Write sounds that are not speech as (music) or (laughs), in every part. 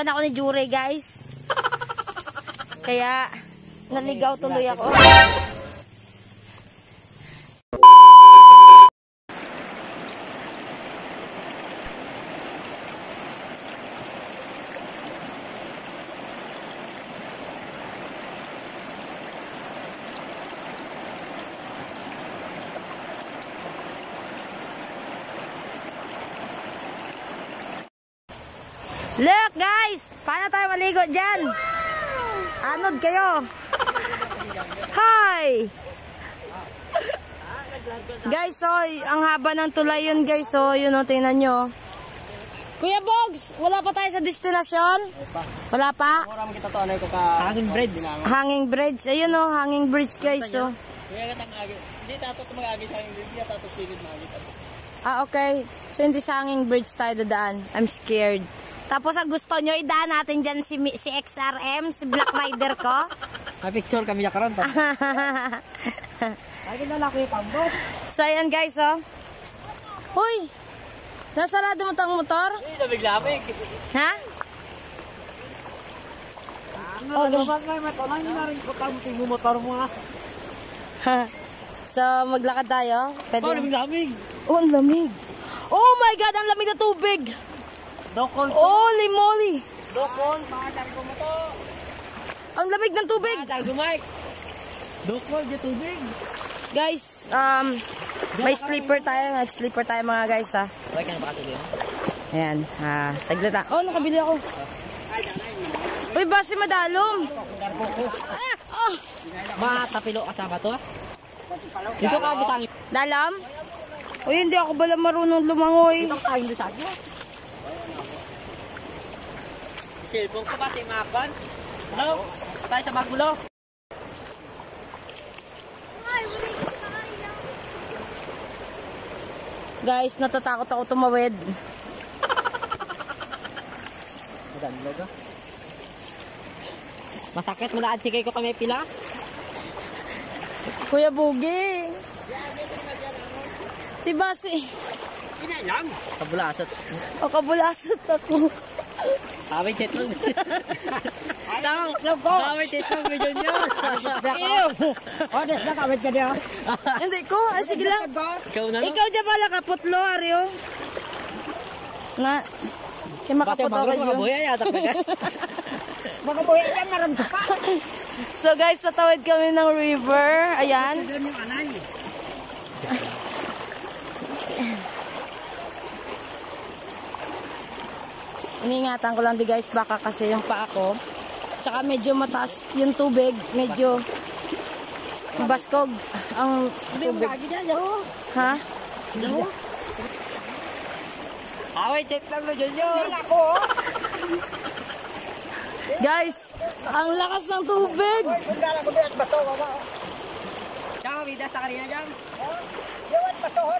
iniwan ako ni Jure, guys. (laughs) Kaya, naligaw tuloy ako. Look, guys! Paano tayo maligo dyan? Anod kayo. Hi! guys, so, ang haba ng tulay yun, guys. So, yun o, tingnan nyo. Kuya Bogs, wala pa tayo sa destinasyon? Wala pa? Hanging bridge. Hanging bridge. Ayun o, hanging bridge, guys. So, agi. Hindi tato tumagagi sa hanging bridge, tato spirit magi. ah, okay. So, hindi sa hanging bridge tayo dadaan. I'm scared. Tapos, ang gusto nyo, idaan natin dyan si, si XRM, si Black Rider ko. (laughs) May picture kami ya karon. (laughs) Ay na laki pambot. So, ayan guys, oh. Huy! Nasarado mo tang motor? Ay lamig-lamig. Ha? Okay. Ano ha. (laughs) so, maglakad tayo. Oh, Pwede. lamig-lamig. Oh, ang lamig. Oh my God, ang lamig na tubig. Dokol. Holy moly. Dokol, maadar ko mo to. Ang lamig ng tubig. Maadar ko Mike. Dokol di tubig. Guys, um, may sleeper tayo. Nag-sleeper tayo mga guys, ha. Wala ka na baka tuloy. Ayan, ha. Saglit ha. Oh, nakabili ako. Uy, basi madalom. Ah, oh. Matapilo kasama to. Dito ka gitang. Dalam? Uy, hindi ako bala marunong lumangoy. Dito ka hindi sa akin. Silbong ko ba si Mapan? Hello? Tayo sa Magulo. Guys, natatakot ako tumawid. Maganda ka. Masakit mo na sige ko kami pilas. Kuya Bugi. Si Basi. Lang. Kabulasot. O kabulasot ako. Kami chat mo. Tang, kami chat mo medyo niya. Ew. Oh, des na kami ka dia. Hindi ko. Ay, sige lang. Ikaw na. Ikaw dyan pala kaputlo, Aryo. Na. Kaya makaputo magro ka mga dyan. buhay yata ka. Mga buhay yan maram pa. So guys, natawid kami ng river. Ayan. Diyan yung anay. Iniingatan ko lang di guys, baka kasi yung paa ko. Tsaka medyo mataas yung tubig. Medyo baskog ang tubig. Ha? Yo. Away, check lang mo dyan, yo. Ako. Guys, ang lakas ng tubig.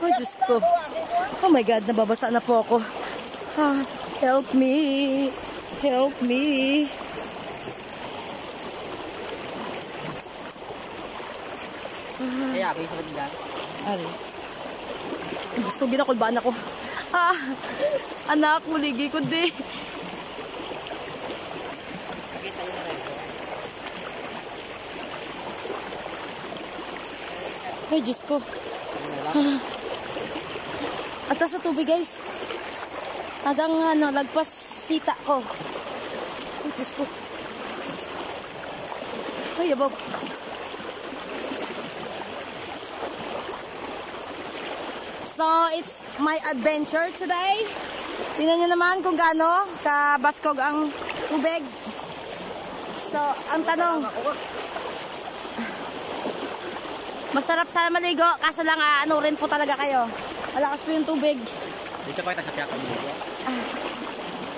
Ay, Diyos ko. Oh my God, nababasa na po ako. Ah, help me. Help me. Kaya, ako yung sabad dyan. Ari. Diyos ko, ginakulbaan ako. Ah, anak, muligi ko di. Ay, Diyos ko. Ah. Atas sa tubig, guys. Hanggang ano, lagpas sita ko. Ay, Diyos ko. Ay, abab. So, it's my adventure today. Tingnan nyo naman kung gaano kabaskog ang tubig. So, ang tanong, masarap sana maligo, kaso lang ah, ano rin po talaga kayo. Malakas po yung tubig. Dito pa kita sa tiyakan mo.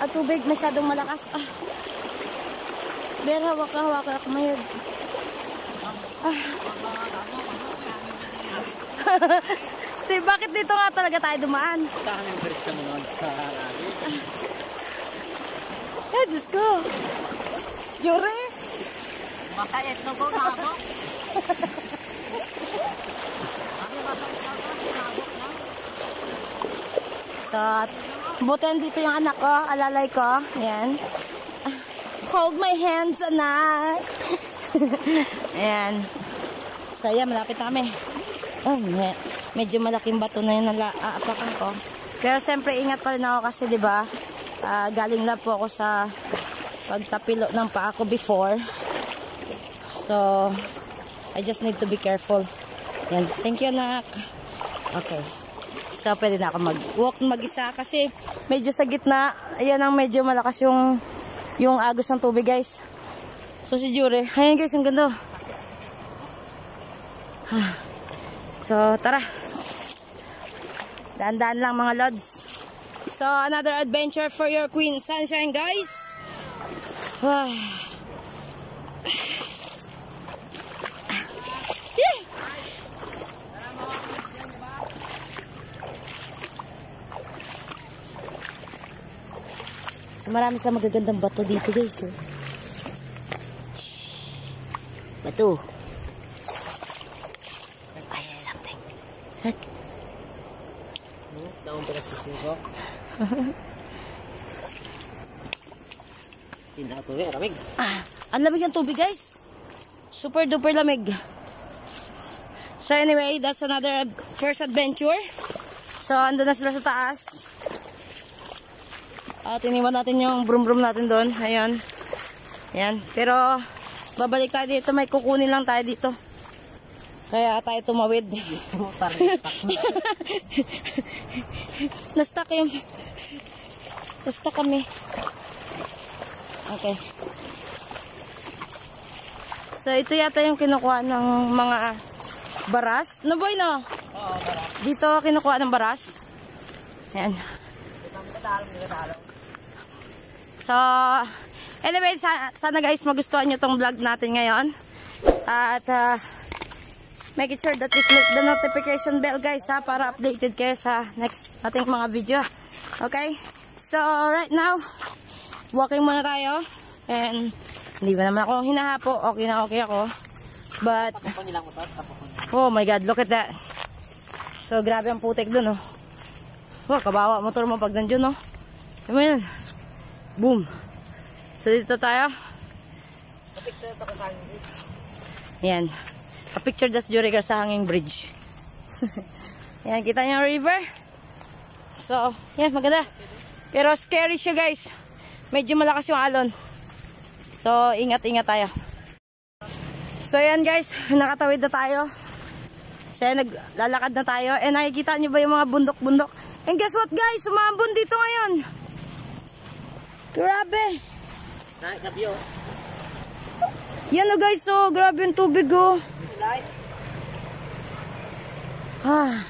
Ang tubig masyadong malakas. Ah. Ber, hawak ka, hawak ka, kumayag. Ah. (laughs) Te, bakit dito nga talaga tayo dumaan? Saan yung bridge mo sa harami? Eh, Diyos ko. Yuri? Masayat na ko na ako. So, buti dito yung anak ko, alalay ko. Ayan. hold my hands, anak. (laughs) Ayan. So, ayan, malapit na kami. Oh, me- medyo malaking bato na yun na aapakan ko. Pero siyempre, ingat pa rin ako kasi, di ba, ah, galing lang po ako sa pagtapilo ng paa ko before. So, I just need to be careful. Yan. Thank you, anak. Okay. So, pwede na ako mag-walk mag-isa kasi medyo sa gitna, ayan ang medyo malakas yung yung agos ng tubig, guys. So, si Jure, ayan guys, ang ganda. So, tara. Daan-daan lang mga lods. So, another adventure for your Queen Sunshine, guys. Wow. So, marami silang magagandang bato dito, guys. Shhh. Bato. I see something. Look. Daon pa kasi ko. Tinda eh, ramig. Ah, ang lamig ng tubig, guys. Super duper lamig. So anyway, that's another first adventure. So ando na sila sa taas. At iniwan natin yung brum brum natin doon. Ayun. Yan. Pero babalik tayo dito. May kukunin lang tayo dito. Kaya tayo tumawid. (laughs) Na-stuck yung... Na-stuck kami. Okay. So, ito yata yung kinukuha ng mga baras. No boy, no? Oo, para. Dito kinukuha ng baras. Yan. So, anyway, sa- sana guys magustuhan nyo tong vlog natin ngayon. At, uh, make it sure that you click the notification bell guys ha, para updated kayo sa next ating mga video. Okay? So, right now, walking muna tayo. And, hindi ba naman ako hinahapo. Okay na okay ako. But, Oh my God, look at that. So, grabe ang putik dun, oh. Wow, kabawa motor mo pag nandiyon, oh. Ano yun? Boom. So, dito tayo. Picture to ka Yan. A-picture das Jurigar sa hanging bridge. (laughs) yan, kita niyo river? So, yan, maganda. Pero scary siya, guys. Medyo malakas yung alon. So, ingat-ingat tayo. So, yan guys. Nakatawid na tayo. So, yan, naglalakad na tayo. Eh, nakikita niyo ba yung mga bundok-bundok? And guess what, guys? Sumabon dito ngayon. Grabe. Na, gabi oh. Yan o guys, oh. Grabe yung tubig, oh. Ah.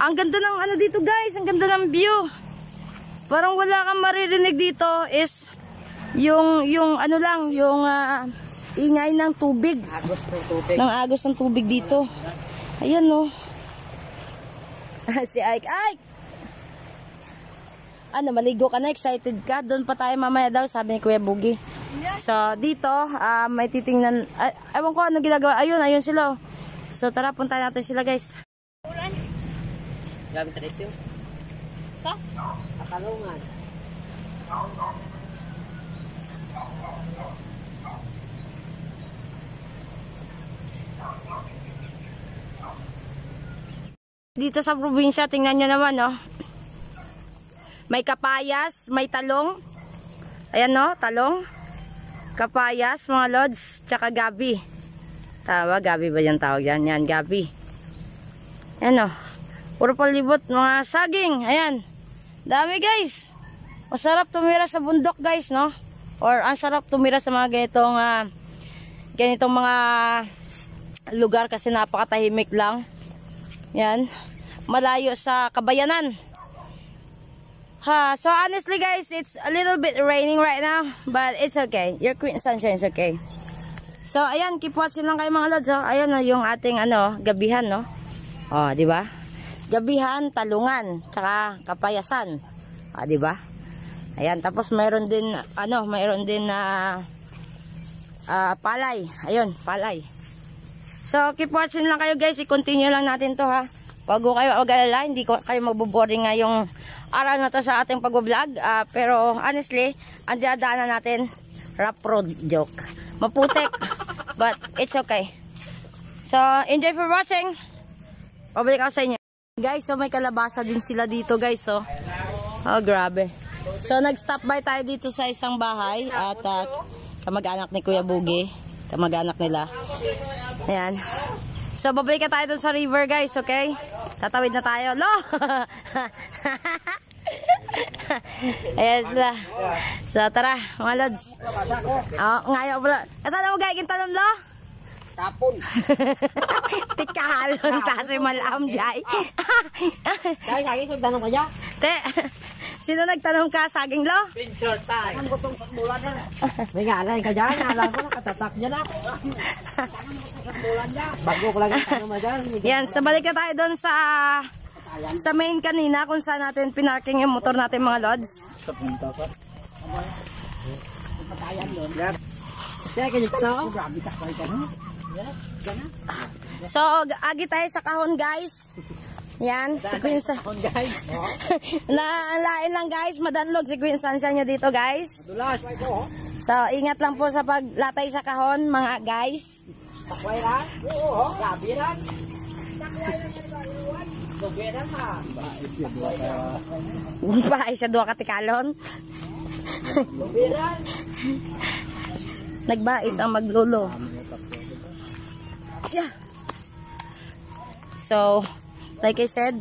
Ang ganda ng ano dito guys, ang ganda ng view. Parang wala kang maririnig dito is yung yung ano lang, yung ah, ingay ng tubig, Agos ng tubig. ng agos ng tubig dito. Ayan no. (laughs) si Ike, Ike! Ano, maligo ka na, excited ka? Doon pa tayo mamaya daw, sabi ni Kuya Bugi. So, dito, ah, may titingnan, ay, ewan ko ano ginagawa. Ayun, ayun sila. oh. So, tara, punta natin sila guys. Gamit na ito. Ka? Kakalungan. Dito sa probinsya, tingnan nyo naman, oh. May kapayas, may talong. Ayan, no, talong. Kapayas, mga lods, tsaka gabi. Tama, gabi ba yung tawag yan? Yan, gabi. Ayan, oh. Puro palibot, mga saging. Ayan. Dami, guys. Masarap tumira sa bundok, guys, no? Or ang sarap tumira sa mga ganitong, ah, ganitong mga lugar kasi napakatahimik lang. Yan. Malayo sa kabayanan. Ha, so honestly guys, it's a little bit raining right now, but it's okay. Your queen sunshine is okay. So ayan, keep watching lang kayo mga lods. Oh. Ayan na yung ating ano, gabihan, no? Oh, di ba? Gabihan, talungan, tsaka kapayasan. Ah, di ba? Ayan, tapos mayroon din ano, mayroon din na ah, palay. Ayun, palay. So, keep watching lang kayo guys. I-continue lang natin to ha. Wag kayo mag-alala. Hindi ko kayo magboboring nga yung araw na to sa ating pag-vlog. Ah, pero honestly, ang dinadaanan natin, rough road joke. Maputik, (laughs) but it's okay. So, enjoy for watching. Pabalik ako sa inyo. Guys, so may kalabasa din sila dito guys. So, oh grabe. So, nag-stop by tayo dito sa isang bahay at ah, kamag-anak ni Kuya Bugi. Kamag-anak nila. Ayan. So, babalik ka tayo dun sa river guys, okay? Tatawid na tayo. Lo! (laughs) Ayan sila. So, tara, mga lods. Oh, ngayon pala. Nasaan na mo gagawin talon, lo? Tapon. (laughs) Tikalon, kasi malam, jay. Kaya kaya sa tanong kaya. Te, sino nagtanong ka, saging, lo? Picture time. Ang gutong pagmulan na. (laughs) May ngalan ka dyan. Alam ko na katatak dyan ako. Bago ko lang mo dyan. Yan, so balik na tayo doon sa sa main kanina kung saan natin pinarking yung motor natin mga lods. Sa punta pa. Kaya kanya tanong. Grabe takay ka no? So, agi tayo sa kahon guys. Yan, si Queen Sa... On guys. (laughs) Naalain lang guys, madanlog si Queen Sansya nyo dito guys. So, ingat lang po sa paglatay sa kahon mga guys. Takway lang. Oo. Grabe lang. Lugwe lang ha. Bahay sa duwa katikalon. Nagbais ang maglulo. Yeah. So, like I said,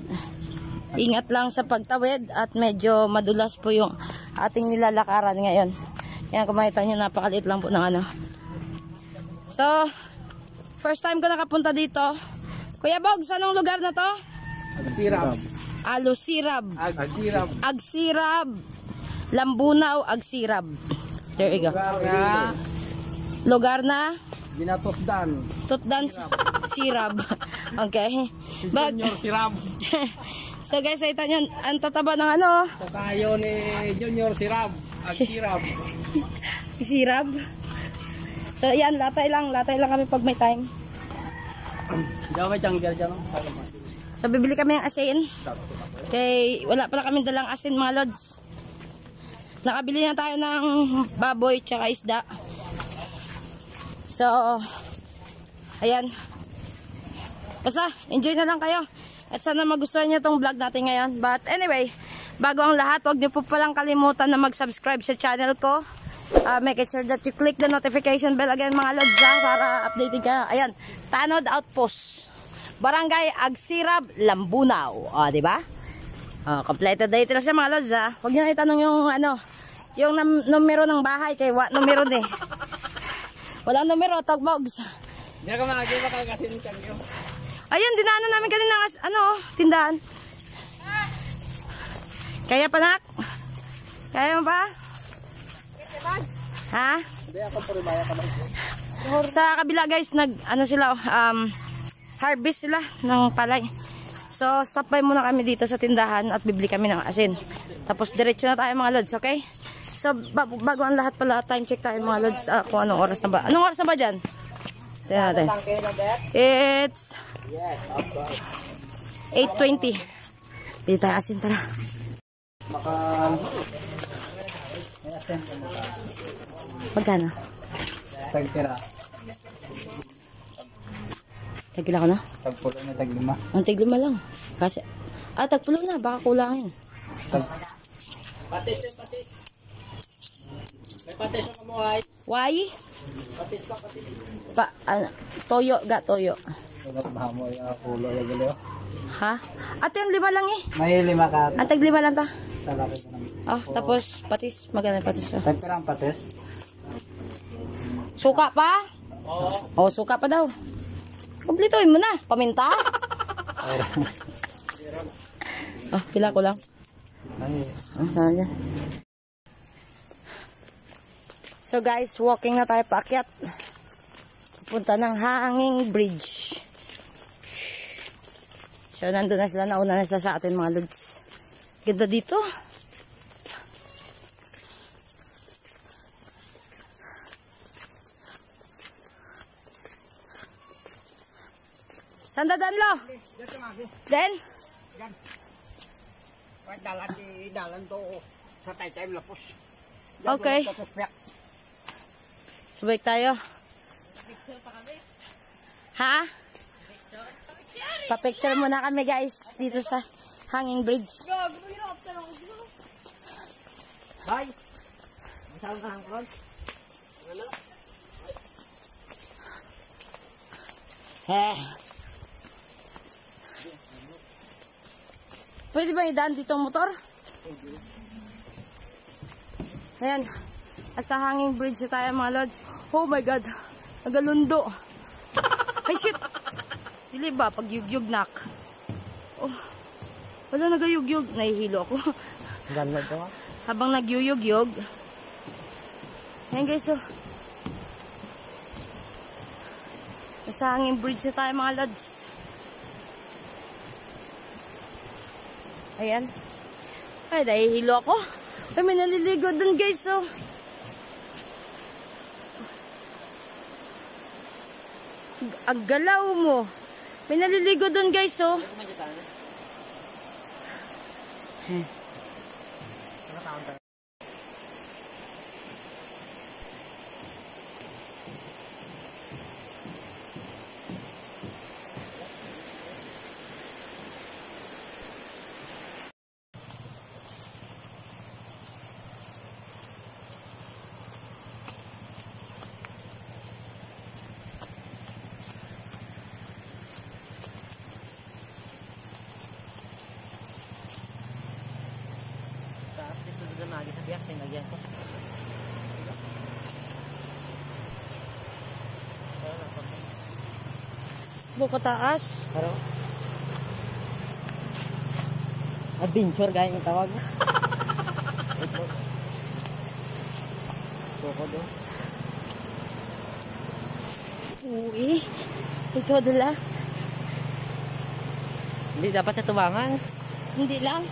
ingat lang sa pagtawid at medyo madulas po yung ating nilalakaran ngayon. Yan, kung makita nyo, napakaliit lang po ng ano. So, first time ko nakapunta dito. Kuya Bogs, anong lugar na to? Agsirap. Alusirab. Agsirap. Agsirab. Lambunaw, Agsirab. There you go. Lugar na Binatosdan. Tutdan Sirab. Okay. Bag Junior Sirab. (laughs) so guys, ito nyo, ang tataba ng ano, Tokayo ni Junior Sirab. Agsirap. (laughs) si Sirab. So yan, latay lang, latay lang kami pag may time. Diyan may dyan. no? So bibili kami ng asin. Kay wala pala kami dalang asin mga lods. Nakabili na tayo ng baboy tsaka isda. So, ayan. Basta, enjoy na lang kayo. At sana magustuhan nyo tong vlog natin ngayon. But anyway, bago ang lahat, huwag nyo po palang kalimutan na mag-subscribe sa channel ko. Uh, make sure that you click the notification bell again mga lods ha, para updated ka. Ayan, Tanod Outpost. Barangay Agsirab, Lambunaw. O, di ba? Oh, completed date na siya mga lods ha. Huwag nyo na itanong yung ano, yung numero ng bahay kay numero ni. Walang numero, tagbogs. Hindi ka magi makakasin kangyo. Ayun, dinaanan namin kanina ng ano, tindahan. Kaya pa nak? Kaya mo pa? Ha? Hindi ako puro baya ka lang. Sa kabila guys, nag ano sila, um, harvest sila ng palay. So, stop by muna kami dito sa tindahan at bibili kami ng asin. Tapos diretso na tayo mga lods, okay? So, ba- bago ang lahat pala, time check tayo mga lods ah, kung anong oras na ba. Anong oras na ba dyan? Tingnan natin. It's Yes, of course. 8.20. Bili tayo asin, tara. Maka... Magkano? Tagtira. Tagpila ko na? Tagpulo na taglima. Ang tiglima lang. Kasi, ah, tagpulo na. Baka kulangin. Tag... Patis patis. May patis ang kamuhay. Why? Patis ka, patis. Pa, ano, toyo, ga, toyo. Ang. Lagalo. Ha? Ate, yung lima lang eh. May lima ka. Ang taglima lang ta. Sa laki naman. Oh, tapos, patis. Maganda patis. Oh. Tagtira ang patis. Suka pa? Oo. Oh, suka pa daw. Kumplituin mo na. Paminta. oh, (laughs) pila ko lang. Ay. Ah, yan? So guys, walking na tayo paakyat. Pupunta ng Hanging Bridge. So nandun na sila, nauna na sila sa atin mga lods. Ganda dito. Saan dadaan lo? Then? Dalat dalan to sa taytay lapos. Okay. Subay tayo. Ha? Pa-picture muna kami guys dito sa hanging bridge. Bye. Masama ka ng kron. Eh. Pwede ba idaan dito ang motor? Ayan. Nasa hanging bridge tayo mga lods. Oh my god. Nagalundo. Ay shit. Dili ba? Pag yugyug nak. Oh. Wala nagayugyug. Nahihilo ako. Ganda to. Habang nagyuyugyog. Ayan guys oh. Nasa hanging bridge na tayo mga lods. Ayan. Ay, nahihilo ako. Ay, may naliligo dun guys oh. Ang galaw mo. May naliligo dun guys oh. Tapos biyak, sinagyan ko. Buko taas. Pero, adventure gaya yung tawag. Ito. Boko doon. Uwi. Ikaw dala. Hindi dapat sa tubangan. Hindi lang.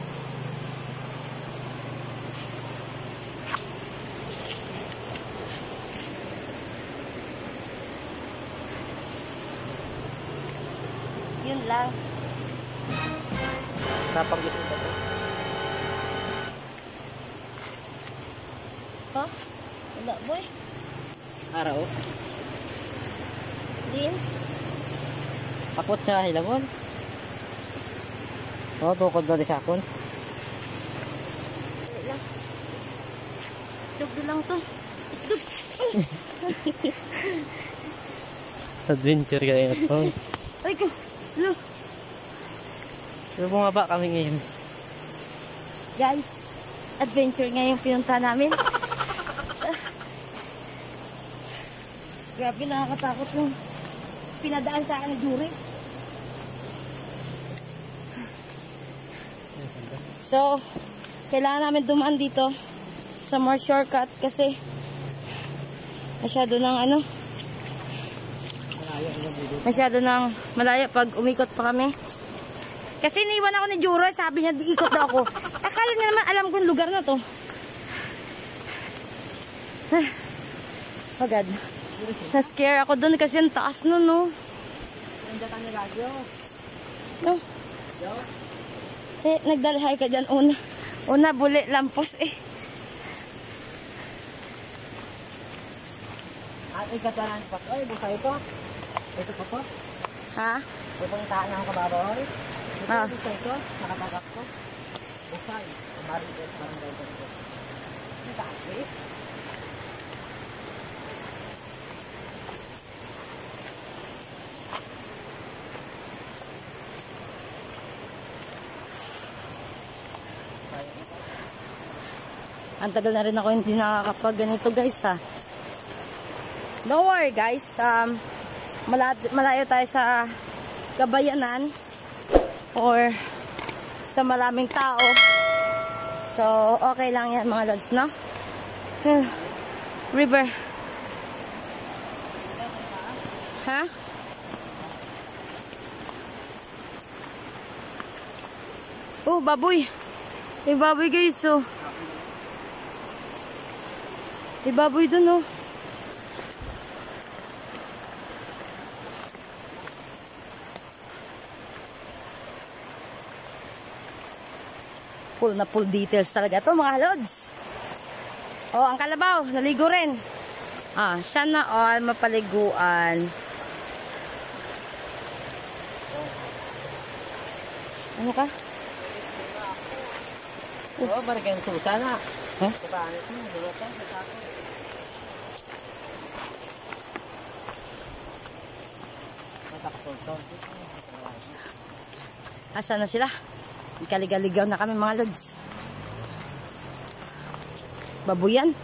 Lang. Tapang gusto ko to. Ha? Wala, boy. Araw. Din. Kapot sa hilangon. Oo, tukod na di sa akon. Wala lang. Isdog lang to. Isdog. (laughs) Adventure gaya ito. Ay ko. Lo. So, bumaba kami ngayon. Guys, adventure nga yung pinunta namin. Grabe, nakakatakot yung pinadaan sa akin ni Jury. So, kailangan namin dumaan dito sa more shortcut kasi masyado ng ano, masyado ng malaya pag umikot pa kami. Kasi iniwan ako ni Juro, sabi niya, di ikot daw ako. Akala niya naman, alam ko yung lugar na to. (sighs) Oh God. Na-scare ako dun kasi ang taas nun, no? Nandiyan kami radyo. no? Eh, nagdalahay ka dyan una. Una, buli, lampos eh. At ikatanan pa to. Ay, busa ito. Ito pa to. Ha? Ito yung taan ng kababaw. Ah. ito. Nakatagak ko. Busay. Kumari ko. Ang taas eh. Ang tagal na rin ako hindi nakakapag ganito guys ha. Don't worry guys. Um, malayo tayo sa kabayanan or sa maraming tao. So, okay lang yan mga lods, no? Hmm. River. Ha? Oh, baboy. May baboy guys, oh. May baboy dun, oh. Full na full details talaga to mga lods. Oh, ang kalabaw, naligo rin. Ah, siya na all mapaliguan. Ano ka? Oo, parang Susana. Huh? Sa pangit mo, dulot ka, sa tako. Matakpol to. Asa na sila? Ikaligaligaw na kami mga lods. Babuyan.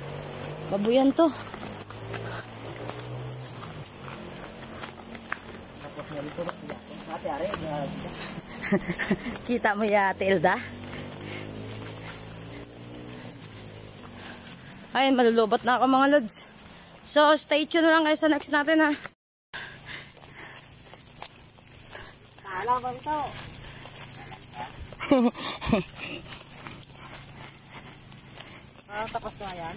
Babuyan to. (laughs) Kita mo ya, Tilda? Ayun, malulobot na ako mga lods. So, stay tuned na lang kayo sa next natin ha. Alam ba ito? Ah, tapos na yan.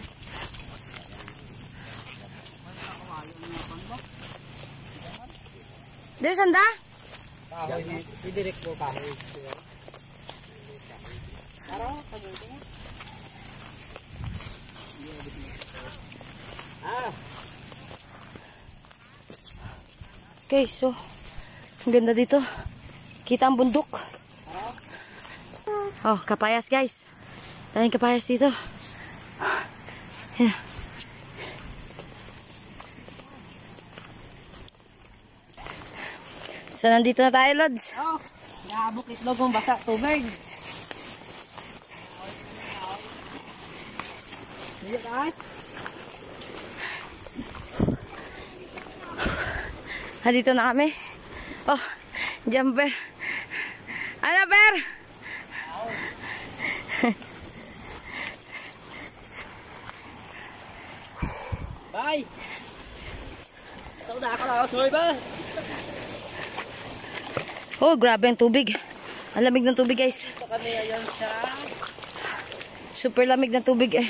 There's anda? Kahoy, idirect mo kahoy. Tagutin mo. Ah, Okay, so, ang ganda dito. Kita ang bundok. Oh, kapayas guys. Daming kapayas dito. Yan. So, nandito na tayo, Lods. oh, naabok itlog ng basa tubig. Dito tayo. Nandito na kami. Oh, jumper. Ano, Per? Bye! Ito na ako na ako, sorry ba? Oh, grabe ang tubig. Ang lamig ng tubig, guys. Ito kami ngayon sa... Super lamig ng tubig eh.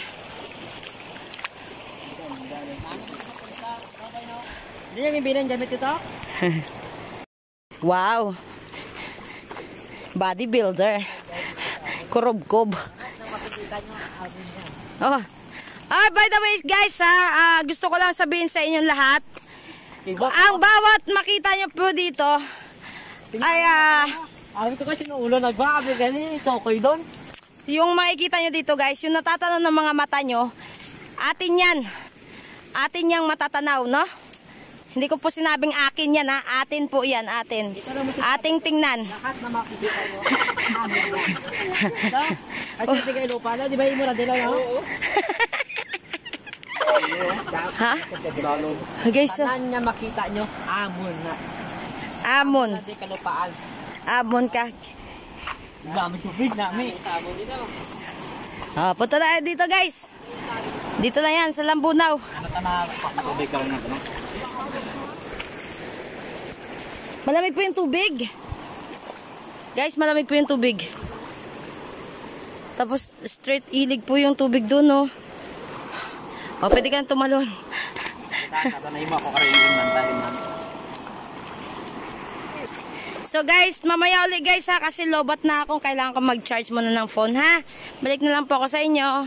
Hindi yung ibinan gamit ito? (laughs) Wow. Bodybuilder. Kurob-kob. Oh. Ah, by the way, guys, ha, ah, gusto ko lang sabihin sa inyong lahat, Iba. ang bawat makita nyo po dito, ay, ah, Alam ko kasi nung ulo nagbabi gani, chokoy doon. yung makikita nyo dito, guys, yung natatanaw ng mga mata nyo, atin yan. Atin yang matatanaw, no? Hindi ko po sinabing akin yan, ha? Atin po yan, atin. Ating tingnan. Lahat na makikita mo. Amin yan. Ay, siya tigay lupa na, di ba yung mura nila, no? Oo. Ha? Guys, oh, Tanan niya makita nyo, amon na. amon. Hindi kalupaan. Amon ka. Dami tubig dito. Ah, punta tayo dito guys. Dito na yan, sa Lambunaw. Na, na. Malamig po yung tubig. Guys, malamig po yung tubig. Tapos straight ilig po yung tubig doon, no. O, pwede ka tumalon. (laughs) So guys, mamaya ulit guys ha, kasi lobat na akong kailangan ko mag-charge muna ng phone ha. Balik na lang po ako sa inyo.